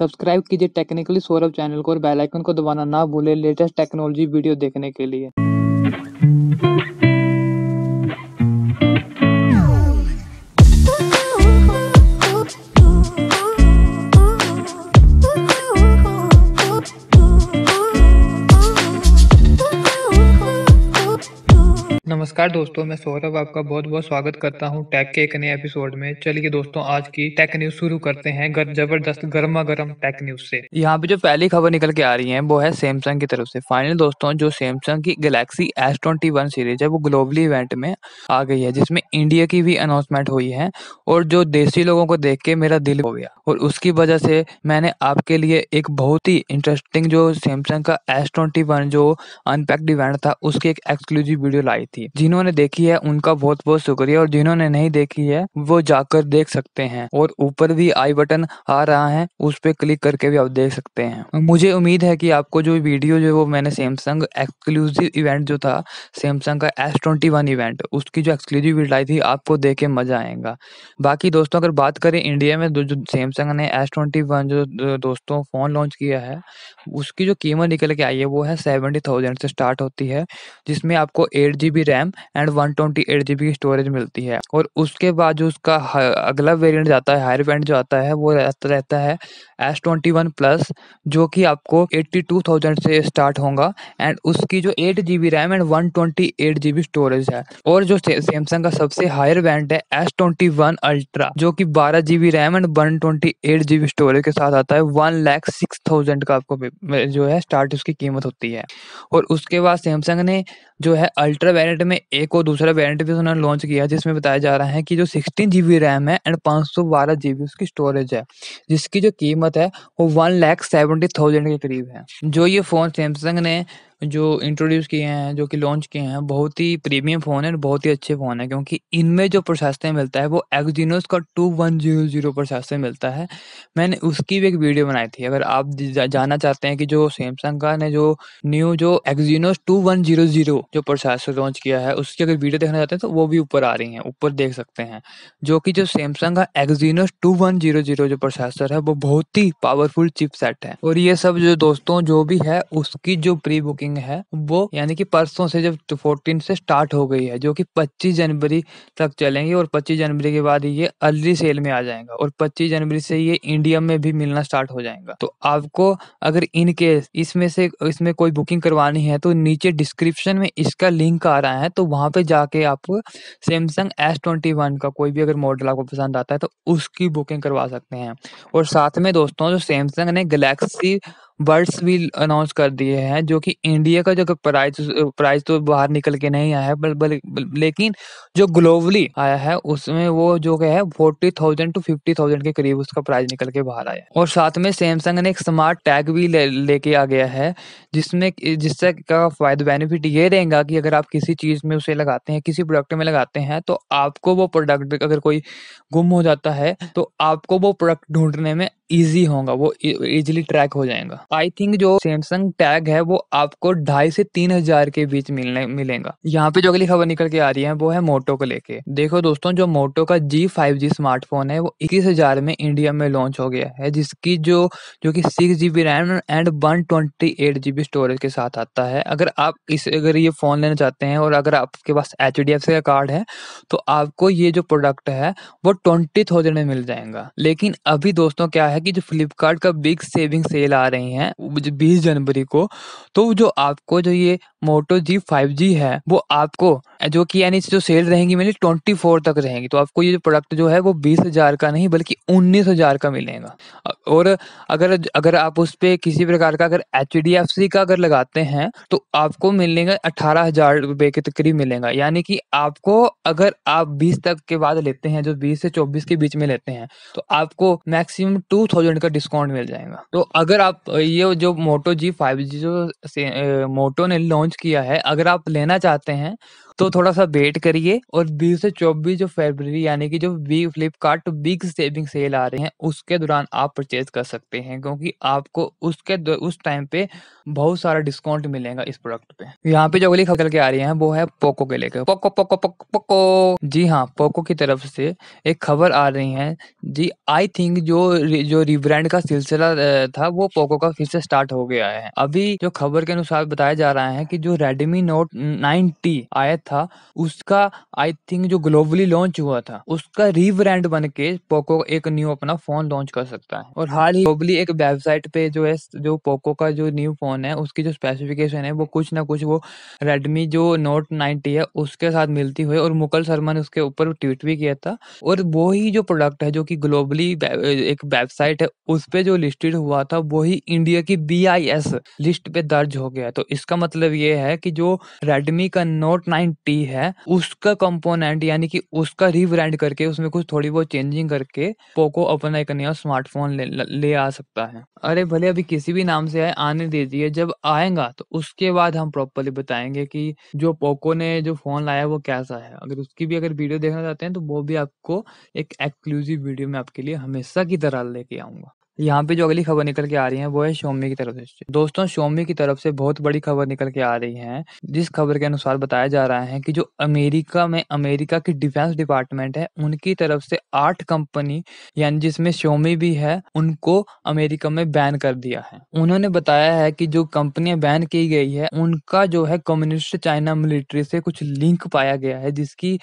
Subscribe कीजिए technically Saurabh channel को और बेल आइकन को दबाना ना भूले लेटेस्ट टेक्नोलॉजी वीडियो देखने के लिए। नमस्कार दोस्तों मैं सौरभ आपका बहुत बहुत स्वागत करता हूँ टैग के एक नए एपिसोड में। चलिए दोस्तों आज की टेक न्यूज़ शुरू करते हैं गर, ज़बरदस्त गर्मा गर्म टेक न्यूज़ से। यहाँ पे जो पहली खबर निकल के आ रही है वो है सैमसंग की तरफ़ से। फाइनली दोस्तों जो सैमसंग की Galaxy S twenty one series है वो ग्लोबली इवेंट में आ गई है जिसमें इंडिया की भी अनाउंसमेंट हुई है और जो देसी लोगों को देख के मेरा दिल हो गया। और उसकी वजह से मैंने आपके लिए एक बहुत ही इंटरेस्टिंग जो सैमसंग का एस ट्वेंटी वन जो अनपैक्ड इवेंट था उसकी एक एक्सक्लूसिव वीडियो लाई थी। जिन्होंने देखी है, उनका बहुत बहुत शुक्रिया और जिन्होंने नहीं देखी है, वो जाकर देख सकते हैं और ऊपर भी आई बटन आ रहा है, उस पर क्लिक करके भी आप देख सकते हैं। मुझे उम्मीद है कि आपको जो वीडियो जो वो मैंने सैमसंग एक्सक्लूसिव इवेंट जो था सैमसंग का एस ट्वेंटी वन इवेंट उसकी जो एक्सक्लूसिव आई थी, आपको देख के मज़ा आएगा। बाकी दोस्तों, अगर बात करें इंडिया में, जो सैमसंग ने एस ट्वेंटी वन जो दोस्तों फ़ोन लॉन्च किया है, उसकी जो कीमत निकल के आई है, वो है सेवेंटी थाउज़ेंड से स्टार्ट होती है, जिसमें आपको eight G B RAM and one twenty eight G की स्टोरेज मिलती है। और उसके बाद जो उसका अगला वेरिएंट जाता है हायर वेरिएंट जो आता है, वो रहता है एस ट्वेंटी वन प्लस जो कि आपको एट्टी टू थाउज़ेंड से स्टार्ट होगा एंड उसकी जो eight G B RAM and one twenty eight G B storage है। और जो सैमसंग का सबसे हायर वेरिएंट है एस ट्वेंटी वन अल्ट्रा जो कि बारह G B RAM and one twenty eight G B storage के साथ आता है। वन लैख सिक्स थाउज़ेंड का आपको जो है स्टार्ट उसकी कीमत होती है। और उसके बाद सैमसंग ने जो है अल्ट्रा वेरिएंट में एक और दूसरा वेरिएंट भी उन्होंने लॉन्च किया, जिसमें बताया जा रहा है कि जो सिक्सटीन जी बी रैम है एंड पाँच सौ बारह जी बी उसकी स्टोरेज है, जिसकी जो कीमत है वो वन लैख सेवेंटी थाउज़ेंड के करीब है। जो ये फ़ोन सैमसंग ने जो इंट्रोड्यूस किए हैं, जो कि लॉन्च किए हैं, बहुत ही प्रीमियम फ़ोन है और बहुत ही अच्छे फ़ोन है, क्योंकि इनमें जो प्रोसेसर मिलता है, वो एक्जीनोस का two one zero zero processor मिलता है। मैंने उसकी भी एक वीडियो बनाई थी, अगर आप जानना चाहते हैं कि जो सैमसंग का ने जो न्यू जो Exynos two one zero zero जो प्रोसेसर लॉन्च किया है, उसकी अगर वीडियो देखना चाहते हैं तो वो भी ऊपर आ रही है, ऊपर देख सकते हैं। जो कि जो सैमसंग का Exynos two one zero zero जो प्रोसेसर है, वो बहुत ही पावरफुल चिप सेट है। और ये सब जो दोस्तों, जो भी है, उसकी जो प्री बुकिंग बुकिंग है, वो यानी कि परसों से जब फोर्टीन से स्टार्ट हो गई है, जो कि 25 जनवरी तक चलेंगे और 25 जनवरी के बाद ये अर्ली सेल में आ जाएगा और 25 जनवरी से ये इंडिया में भी मिलना स्टार्ट हो जाएगा। तो आपको अगर इन केस इसमें से, इसमें कोई बुकिंग करवानी है तो नीचे डिस्क्रिप्शन में इसका लिंक आ रहा है तो वहाँ पे जाके आप सैमसंग एस ट्वेंटी वन का कोई भी अगर मॉडल आपको पसंद आता है तो उसकी बुकिंग करवा सकते हैं। और साथ में दोस्तों, जो सैमसंग ने गैलेक्सी बर्ड्स भी अनाउंस कर दिए हैं जो कि इंडिया का जो प्राइस प्राइस तो बाहर निकल के नहीं आया है बल, बल, बल, लेकिन जो ग्लोबली आया है उसमें वो जो क्या है forty thousand to fifty thousand के करीब उसका प्राइस निकल के बाहर आया और साथ में सैमसंग ने एक स्मार्ट टैग भी लेके ले आ गया है जिसमें जिससे का फ़ायदा बेनिफिट ये रहेगा कि अगर आप किसी चीज़ में उसे लगाते हैं किसी प्रोडक्ट में लगाते हैं तो आपको वो प्रोडक्ट अगर कोई गुम हो जाता है तो आपको वो प्रोडक्ट ढूँढने में इजी होगा, वो इजीली ट्रैक हो जाएगा। आई थिंक जो सैमसंग टैग है, वो आपको ढाई से तीन हज़ार के बीच मिलने, मिलेगा। यहाँ पे जो अगली खबर निकल के आ रही है, वो है मोटो को लेके। देखो दोस्तों, जो मोटो का जी फाइव जी स्मार्टफ़ोन है, वो इक्कीस हज़ार में इंडिया में लॉन्च हो गया है, जिसकी जो जो कि six GB RAM and one twenty eight GB storage के साथ आता है। अगर आप इस, अगर ये फ़ोन लेना चाहते हैं और अगर आपके पास एच डी एफ़ सी का कार्ड है तो आपको ये जो प्रोडक्ट है, वो ट्वेंटी थाउज़ेंड में मिल जाएगा। लेकिन अभी दोस्तों क्या है है कि जो फ्लिपकार्ट का बिग सेविंग सेल आ रही है बीस जनवरी को तो जो आपको जो ये मोटो जी फाइव जी है, वो आपको, जो कि यानी जो सेल रहेंगी मेरी ट्वेंटी फोर तक रहेंगी। तो आपको ये जो प्रोडक्ट जो है वो बीस हज़ार का नहीं, बल्कि उन्नीस हज़ार का मिलेगा। और अगर अगर आप उस पर किसी प्रकार का अगर एच डी एफ़ सी का अगर लगाते हैं तो आपको मिलेगा अठारह हज़ार रुपए के करीब मिलेगा। यानी कि आपको, अगर आप बीस तक के बाद लेते हैं, जो बीस से चौबीस के बीच में लेते हैं तो आपको मैक्सिमम टू थाउज़ेंड का डिस्काउंट मिल जाएगा। तो अगर आप, ये जो मोटो जी फाइव जी जो मोटो ने लॉन्च किया है अगर आप लेना चाहते हैं तो थोड़ा सा वेट करिए और 20 से 24 जो फरवरी यानी कि जो वी फ्लिपकार्ट बिग सेविंग सेल आ रहे हैं, उसके दौरान आप परचेज कर सकते हैं क्योंकि आपको उसके उस टाइम पे बहुत सारा डिस्काउंट मिलेगा इस प्रोडक्ट पे। यहाँ पे जो अगली खबर के आ रही है, वो है पोको के लेकर। पोको पोको पोको पोको जी हाँ पोको की तरफ़ से एक खबर आ रही है। जी आई थिंक जो जो रिब्रांड का सिलसिला था, वो पोको का फिर से स्टार्ट हो गया है। अभी जो खबर के अनुसार बताया जा रहा है कि जो रेडमी नोट नाइन आया था, उसका आई थिंक जो ग्लोबली लॉन्च हुआ था, उसका रीब्रांड बन के पोको एक न्यू अपना फ़ोन लॉन्च कर सकता है। और हाल ही ग्लोबली एक वेबसाइट पे जो है, जो पोको का जो न्यू फ़ोन है, उसकी जो स्पेसिफिकेशन है, वो कुछ ना कुछ वो रेडमी जो नोट नाइनटी है, उसके साथ मिलती हुई और मुकल शर्मा ने उसके ऊपर ट्वीट भी किया था। और वो ही जो प्रोडक्ट है, जो कि ग्लोबली एक वेबसाइट है, उस पर जो लिस्टेड हुआ था वही इंडिया की BIS लिस्ट पे दर्ज हो गया। तो इसका मतलब ये है कि जो रेडमी का नोट नाइन टी है उसका कंपोनेंट यानी कि उसका रिब्रांड करके उसमें कुछ थोड़ी बहुत चेंजिंग करके पोको अपना एक नया स्मार्टफ़ोन ले, ले आ सकता है। अरे भले अभी किसी भी नाम से आए आने दीजिए जब आएगा तो उसके बाद हम प्रॉपरली बताएँगे कि जो पोको ने जो फ़ोन लाया वो कैसा है। अगर उसकी भी अगर वीडियो देखना चाहते हैं तो वो भी आपको एक एक्सक्लूसिव वीडियो में आपके लिए हमेशा की तरह लेके आऊँगा। यहाँ पे जो अगली खबर निकल के आ रही है, वो है शोमी की तरफ़ से। दोस्तों शोमी की तरफ़ से बहुत बड़ी खबर निकल के आ रही है, जिस खबर के अनुसार बताया जा रहा है कि जो अमेरिका में, अमेरिका की डिफेंस डिपार्टमेंट है, उनकी तरफ़ से आठ कंपनी, यानी जिसमें शोमी भी है, उनको अमेरिका में बैन कर दिया है। उन्होंने बताया है कि जो कंपनियाँ बैन की गई है, उनका जो है कम्युनिस्ट चाइना मिलिट्री से कुछ लिंक पाया गया है, जिसकी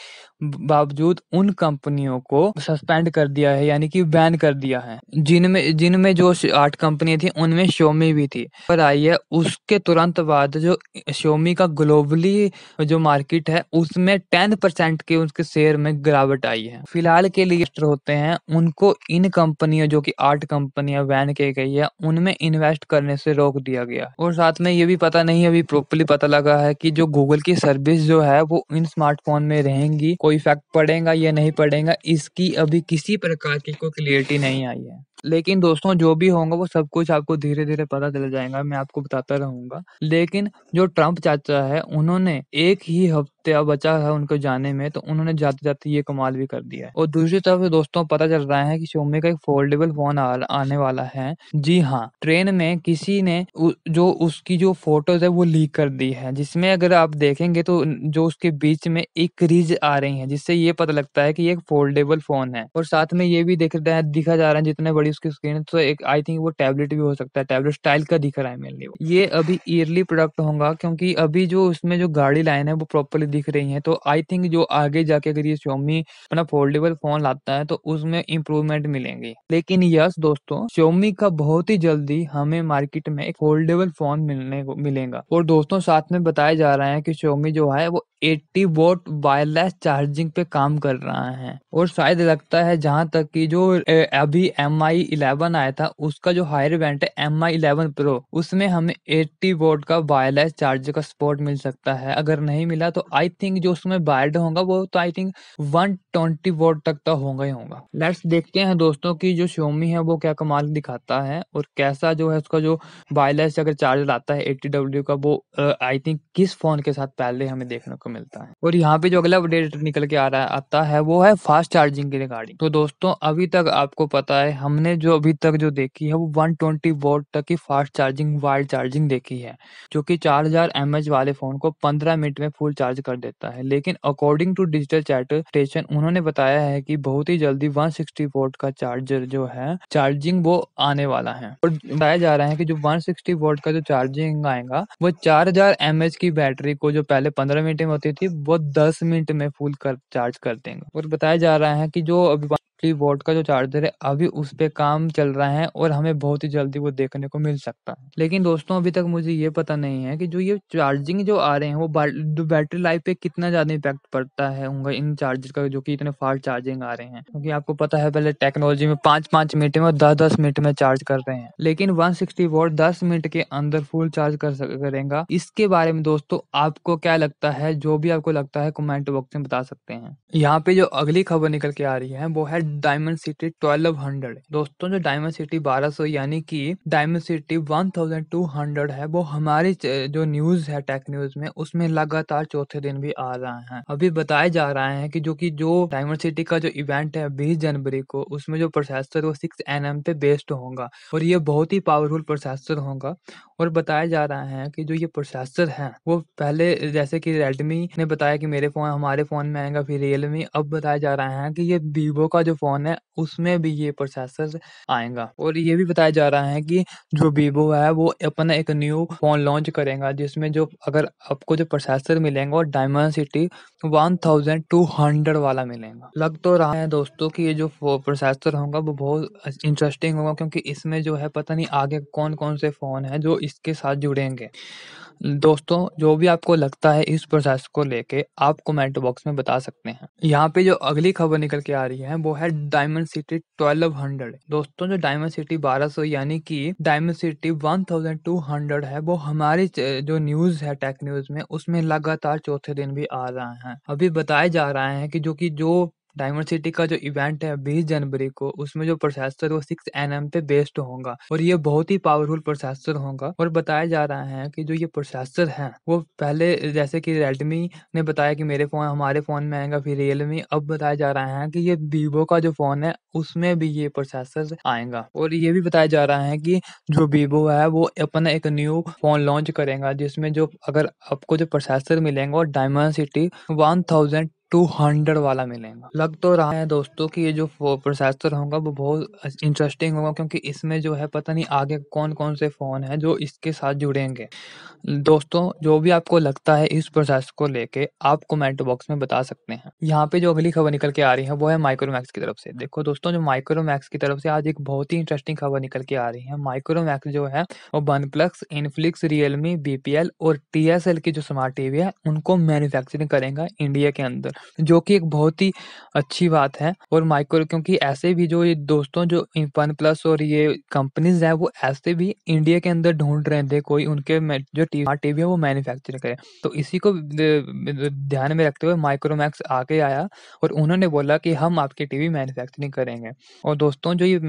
बावजूद उन कंपनियों को सस्पेंड कर दिया है, यानी कि बैन कर दिया है। जिनमें जिनमें जो आठ कंपनी थी, उनमें शोमी भी थी। पर आई है उसके तुरंत बाद जो शोमी का ग्लोबली जो मार्केट है, उसमें टेन परसेंट के उसके शेयर में गिरावट आई है। फ़िलहाल के लिए होते हैं, उनको इन कंपनियों, जो कि आठ कंपनियाँ बैन की गई है, उनमें इन्वेस्ट करने से रोक दिया गया। और साथ में ये भी पता नहीं, अभी प्रॉपरली पता लगा है कि जो गूगल की सर्विस जो है, वो इन स्मार्टफ़ोन में रहेंगी, कोई इफ़ेक्ट पड़ेगा या नहीं पड़ेगा इसकी अभी किसी प्रकार की कोई क्लियरिटी नहीं आई है। लेकिन दोस्तों जो भी होगा वो सब कुछ आपको धीरे-धीरे पता चल जाएगा, मैं आपको बताता रहूँगा। लेकिन जो ट्रंप चाचा है, उन्होंने एक ही हफ़्ते बचा है उनको जाने में, तो उन्होंने जाते-जाते ये कमाल भी कर दिया है। और दूसरी तरफ़ दोस्तों पता चल रहा है कि Xiaomi का एक फोल्डेबल फ़ोन आने वाला है। जी हाँ, ट्रेन में किसी ने जो उसकी जो फ़ोटोज़ है वो लीक कर दी है, जिसमें अगर आप देखेंगे तो जो उसके बीच में एक रिज आ रही है, जिससे ये पता लगता है कि ये एक फोल्डेबल फ़ोन है। और साथ में ये भी दिख रहा है दिखा जा रहा है जितने बड़ी उसकी स्क्रीन तो एक आई थिंक वो टैबलेट भी हो सकता है टैबलेट स्टाइल का दिख रहा है मेनली ये अभी ईयरली प्रोडक्ट होगा क्योंकि अभी जो उसमें जो गाड़ी लाइन है वो प्रॉपरली दिख रही हैं। तो आई थिंक जो आगे जाके अगर ये श्योमी अपना फोल्डेबल फ़ोन लाता है तो उसमें इम्प्रूवमेंट मिलेंगे। लेकिन यस दोस्तों श्योमी का बहुत ही जल्दी हमें मार्केट में एक फोल्डेबल फ़ोन मिलने को मिलेगा। और दोस्तों, साथ में बताया जा रहा है कि श्योमी जो है, वो 80 वोट वायरलेस चार्जिंग पे काम कर रहा है। और शायद लगता है जहाँ तक कि जो अभी एम आई इलेवन आया था, उसका जो हायर वेंट है एम आई इलेवन प्रो उसमें हमें 80 वोट का वायरलेस चार्जर का सपोर्ट मिल सकता है। अगर नहीं मिला तो आई थिंक जो उसमें बायर्ड होगा, वो तो आई थिंक 120 वोट तक तो होगा ही होगा। लेट्स देखते हैं दोस्तों की जो शोमी है, वो क्या कमाल दिखाता है और कैसा जो है उसका जो वायरलेस अगर चार्जर आता है एट्टी डब्ल्यू का, वो आई थिंक किस फ़ोन के साथ पहले हमें देखने को मिलता है। और यहाँ पे जो अगला अपडेट निकल के आ रहा है, आता है, वो है फास्ट चार्जिंग की रिगार्डिंग तो दोस्तों, अभी तक आपको पता है, हमने जो अभी तक जो देखी है, वो 120 ट्वेंटी तक की फास्ट चार्जिंग वाइड चार्जिंग देखी है, जो कि 4000 हज़ार वाले फ़ोन को 15 मिनट में फुल चार्ज कर देता है। लेकिन according to digital chat station उन्होंने बताया है कि बहुत ही जल्दी 160 वोल्ट का चार्जर जो है चार्जिंग वो आने वाला है। और बताया जा रहा है की जो 160 वोल्ट का जो चार्जिंग आएगा, वो चार हज़ार की बैटरी को जो पहले 15 मिनट में होती थी, वो 10 मिनट में फुल कर चार्ज कर देंगे। और बताया जा रहा है कि जो अभी फिफ्टी वोट का जो चार्जर है, अभी उस पे काम चल रहा है और हमें बहुत ही जल्दी वो देखने को मिल सकता है। लेकिन दोस्तों, अभी तक मुझे ये पता नहीं है कि जो ये चार्जिंग जो आ रहे हैं, वो बैटरी लाइफ पे कितना ज़्यादा इम्पैक्ट पड़ता है उनका, इन चार्जर का जो कि इतने फास्ट चार्जिंग आ रहे हैं। क्योंकि आपको पता है, पहले टेक्नोलॉजी में पाँच पाँच मिनट में और दस दस मिनट में चार्ज कर रहे हैं। लेकिन वन सिक्सटी वोट दस मिनट के अंदर फुल चार्ज कर करेगा। इसके बारे में दोस्तों, आपको क्या लगता है? जो भी आपको लगता है, कमेंट बॉक्स में बता सकते हैं। यहाँ पे जो अगली खबर निकल के आ रही है, वो है डायमंड सिटी 1200 दोस्तों, जो डायमंड सिटी 1200 यानी कि डायमंड सिटी 1200 है, वो हमारी जो न्यूज़ है, टेक न्यूज़ में, उसमें लगातार चौथे दिन भी आ रहा है। अभी बताया जा रहा है कि जो कि जो डायमंड सिटी का जो इवेंट है, बीस जनवरी को, उसमें जो प्रोसेसर वो सिक्स एन पे बेस्ड होगा, और ये बहुत ही पावरफुल प्रोसेसर होगा। और बताया जा रहा है कि जो ये प्रोसेसर है, वो पहले, जैसे कि रेडमी ने बताया कि मेरे फ़ोन, हमारे फ़ोन में आएगा, फिर रियलमी अब बताया जा रहा है कि ये वीवो का जो फ़ोन है, उसमें भी ये प्रोसेसर आएगा। और ये भी बताया जा रहा है कि जो वीवो है, वो अपना एक न्यू फ़ोन लॉन्च करेगा, जिसमें जो अगर आपको जो प्रोसेसर मिलेगा वो Dimensity one thousand two hundred वाला मिलेगा। लग तो रहा है दोस्तों कि ये जो प्रोसेसर होगा, वो बहुत इंटरेस्टिंग होगा, क्योंकि इसमें जो है, पता नहीं आगे कौन कौन से फ़ोन है जो इसके साथ जुड़ेंगे। दोस्तों, जो भी आपको लगता है इस प्रोसेस को लेके, आप कमेंट बॉक्स में बता सकते हैं। यहाँ पे जो अगली खबर निकल के आ रही है, वो है डायमंड सिटी 1200 दोस्तों, जो डायमंड सिटी 1200 यानी कि डायमंड सिटी 1200 है, वो हमारी जो न्यूज़ है टेक न्यूज़ में, उसमें लगातार चौथे दिन भी आ रहा है। अभी बताया जा रहा है कि जो कि जो डायमंड सिटी का जो इवेंट है बीस जनवरी को, उसमें जो प्रोसेसर वो सिक्स एन पे बेस्ड होगा और ये बहुत ही पावरफुल प्रोसेसर होगा। और बताया जा रहा है कि जो ये प्रोसेसर है, वो पहले जैसे कि रेडमी ने बताया कि मेरे फ़ोन हमारे फ़ोन में आएगा, फिर रियलमी अब बताया जा रहा है कि ये वीवो का जो फ़ोन है, उसमें भी ये प्रोसेसर आएगा। और ये भी बताया जा रहा है कि जो वीवो है, वो अपना एक न्यू फ़ोन लॉन्च करेगा, जिसमें जो अगर आपको जो प्रोसेसर मिलेगा वो Dimensity one thousand two hundred वाला मिलेगा। लग तो रहा है दोस्तों कि ये जो प्रोसेसर होगा, वो बहुत इंटरेस्टिंग होगा, क्योंकि इसमें जो है पता नहीं आगे कौन कौन से फ़ोन है जो इसके साथ जुड़ेंगे। दोस्तों, जो भी आपको लगता है इस प्रोसेस को लेके, आप कमेंट बॉक्स में बता सकते हैं। यहाँ पे जो अगली खबर निकल के आ रही है, वो है माइक्रोमैक्स की तरफ़ से। देखो दोस्तों, जो माइक्रोमैक्स की तरफ़ से आज एक बहुत ही इंटरेस्टिंग खबर निकल के आ रही है। माइक्रोमैक्स जो है, वो OnePlus Infinix Realme BPL और टीएसएल की जो स्मार्ट टीवी है, उनको मैन्युफैक्चरिंग करेगा इंडिया के अंदर। जो कि एक बहुत ही अच्छी बात है। और माइक्रो क्योंकि ऐसे भी जो ये दोस्तों, जो वन प्लस और ये कंपनीज़ है, वो ऐसे भी इंडिया के अंदर ढूंढ रहे थे, कोई उनके जो टीवी है, वो मैन्युफैक्चर करे। तो इसी को ध्यान में रखते हुए माइक्रोमैक्स आके आया और उन्होंने बोला कि हम आपके टीवी मैन्युफैक्चरिंग करेंगे। और दोस्तों, जो ये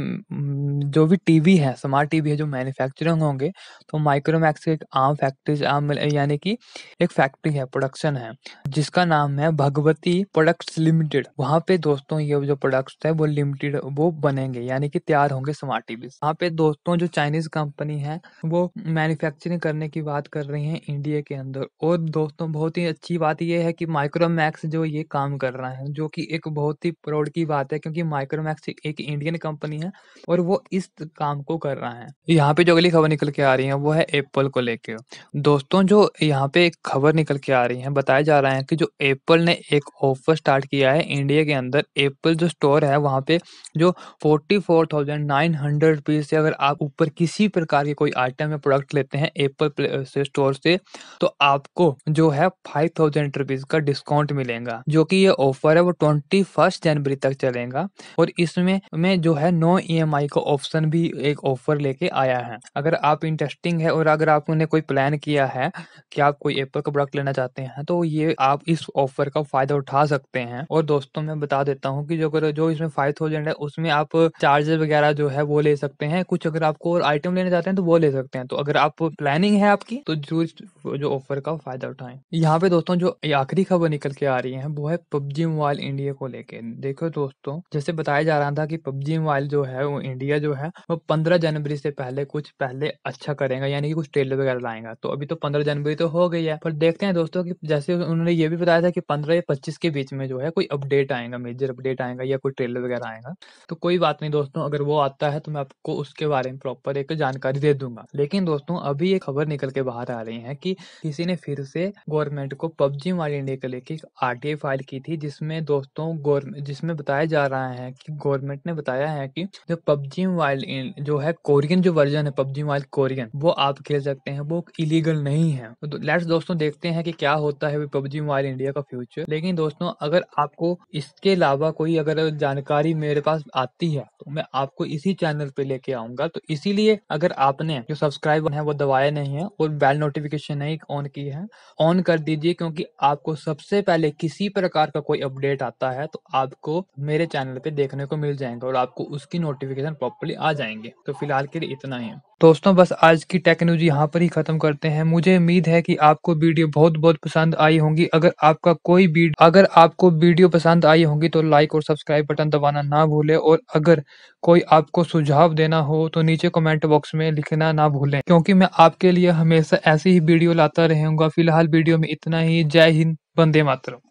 जो भी टीवी है स्मार्ट टीवी है, जो मैन्युफैक्चरिंग होंगे तो माइक्रोमैक्स एक आम फैक्ट्री आम, यानी कि एक फैक्ट्री है प्रोडक्शन है, जिसका नाम है भगवती प्रोडक्ट्स लिमिटेड वहाँ पे दोस्तों ये जो प्रोडक्ट्स है, वो लिमिटेड वो बनेंगे, यानी कि तैयार होंगे स्मार्ट टीवी वहाँ पे दोस्तों जो चाइनीज़ कंपनी है, वो मैन्युफैक्चरिंग करने की बात कर रही है इंडिया के अंदर। और दोस्तों, बहुत ही अच्छी बात ये है कि माइक्रोमैक्स जो ये काम कर रहा है, जो कि एक बहुत ही प्राउड की बात है, क्योंकि माइक्रोमैक्स एक इंडियन कंपनी है और वो इस काम को कर रहा है। यहाँ पे जो अगली खबर निकल के आ रही है, वो है एप्पल को लेकर दोस्तों, जो यहाँ पे खबर निकल के आ रही है, बताया जा रहा है कि जो एप्पल ने एक ऑफ़र स्टार्ट किया है इंडिया के अंदर। एप्पल जो स्टोर है, वहाँ पे जो forty four thousand nine hundred rupees से अगर आप ऊपर किसी प्रकार के कोई आइटम या प्रोडक्ट लेते हैं एप्पल से स्टोर से तो आपको जो है फाइव थाउज़ेंड रुपीज़ का डिस्काउंट मिलेगा। जो कि ये ऑफ़र है, वो ट्वेंटी फ़र्स्ट जनवरी तक चलेगा। और इसमें, में जो है नो ई e का ऑप्शन भी एक ऑफ़र लेके आया है। अगर आप इंटरेस्टिंग है और अगर आपने कोई प्लान किया है कि आप कोई एप्पल का प्रोडक्ट लेना चाहते हैं तो ये आप इस ऑफ़र का फ़ायदा उठा सकते हैं। और दोस्तों, मैं बता देता हूँ कि जो अगर, जो इसमें फाइव थाउज़ेंड है, उसमें आप चार्जर वगैरह जो है, वो ले सकते हैं। कुछ अगर आपको और आइटम लेने जाते हैं तो वो ले सकते हैं। तो अगर आप प्लानिंग है आपकी तो ज़रूर जो ऑफ़र का फ़ायदा उठाएँ। यहाँ पे दोस्तों, जो आखिरी खबर निकल के आ रही है, वो है पबजी मोबाइल इंडिया को लेके। देखो दोस्तों, जैसे बताया जा रहा था कि पबजी मोबाइल जो है, वो इंडिया जो है, वो पंद्रह जनवरी से पहले, कुछ पहले अच्छा करेगा, यानी कि कुछ ट्रेलर वगैरह लाएगा। तो अभी तो पंद्रह जनवरी तो हो गई है। पर देखते हैं दोस्तों की जैसे उन्होंने ये भी बताया था कि पंद्रह या पच्चीस के बीच में जो है कोई अपडेट आएगा मेजर अपडेट आएगा या कोई ट्रेलर वगैरह आएगा तो कोई बात नहीं दोस्तों, अगर वो आता है तो मैं आपको उसके बारे में प्रॉपर एक जानकारी दे दूँगा। लेकिन दोस्तों, अभी ये खबर निकल के बाहर आ रही है कि किसी ने फिर से गवर्नमेंट को पबजी मोबाइल इंडिया को लेकर आर फ़ाइल की थी, जिसमें दोस्तों जिसमें बताया जा रहा है कि गवर्नमेंट ने बताया है कि जो पबजी मोबाइल जो है कोरियन जो वर्जन है, पबजी मोबाइल कोरियन वो आप खेल सकते हैं, वो इलीगल नहीं है। तो लेट्स दोस्तों देखते हैं कि क्या होता है पबजी मोबाइल इंडिया का फ्यूचर लेकिन दोस्तों, अगर आपको इसके अलावा कोई अगर जानकारी मेरे पास आती है तो मैं आपको इसी चैनल पे लेके आऊँगा। तो इसीलिए अगर आपने जो सब्सक्राइब है, वो दबाया नहीं है और बेल नोटिफिकेशन नहीं ऑन की है, ऑन कर दीजिए, क्योंकि आपको सबसे पहले किसी प्रकार का कोई अपडेट आता है तो आपको मेरे चैनल पे देखने को मिल जाएँगे और आपको उसकी नोटिफिकेशन प्रॉपरली आ जाएँगे। तो फ़िलहाल के लिए इतना ही। दोस्तों, बस आज की टेक न्यूज़ यहाँ पर ही खत्म करते हैं। मुझे उम्मीद है कि आपको वीडियो बहुत बहुत पसंद आई होंगी। अगर आपका कोई भी, अगर आपको वीडियो पसंद आई होगी तो लाइक और सब्सक्राइब बटन दबाना ना भूलें और अगर कोई आपको सुझाव देना हो तो नीचे कमेंट बॉक्स में लिखना ना भूलें। क्योंकि मैं आपके लिए हमेशा ऐसी ही वीडियो लाता रहूँगा। फ़िलहाल वीडियो में इतना ही। जय हिंद बंदे मातरम।